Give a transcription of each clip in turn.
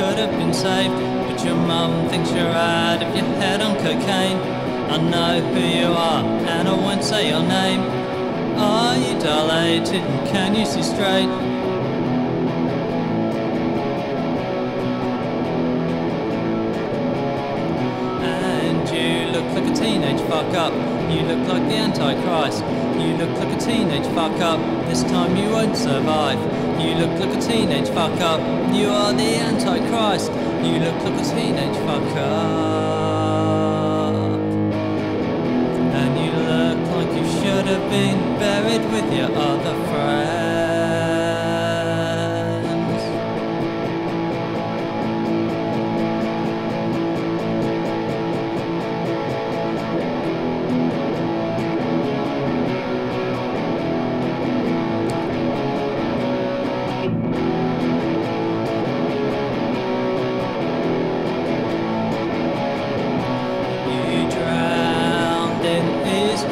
could have been saved. But your mum thinks you're out of your head on cocaine. I know who you are, and I won't say your name. Are you dilated can you see straight? Teenage fuck up. You look like the Antichrist. You look like a teenage fuck up. This time you won't survive. You look like a teenage fuck up. You are the Antichrist. You look like a teenage fuck up. And you look like you should have been buried with your other friends.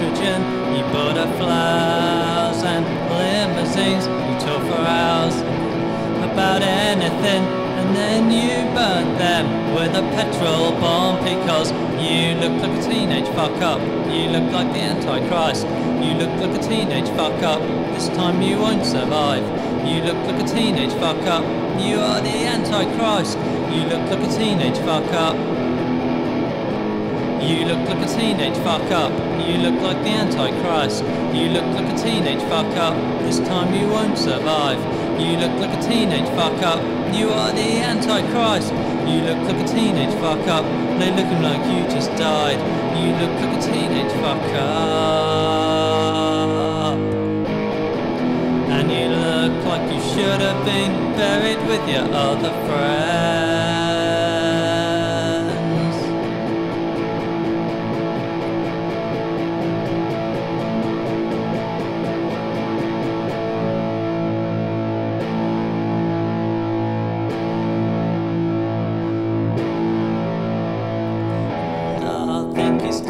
You butterflies and limousines. You talk for hours about anything, and then you burnt them with a petrol bomb because you look like a teenage fuck up. You look like the Antichrist. You look like a teenage fuck up. This time you won't survive. You look like a teenage fuck up. You are the Antichrist. You look like a teenage fuck up. You look like a teenage fuck up. You look like the Antichrist. You look like a teenage fuck up. This time you won't survive. You look like a teenage fuck up. You are the Antichrist. You look like a teenage fuck up. They're looking like you just died. You look like a teenage fuck up. And you look like you should have been buried with your other friends. pink is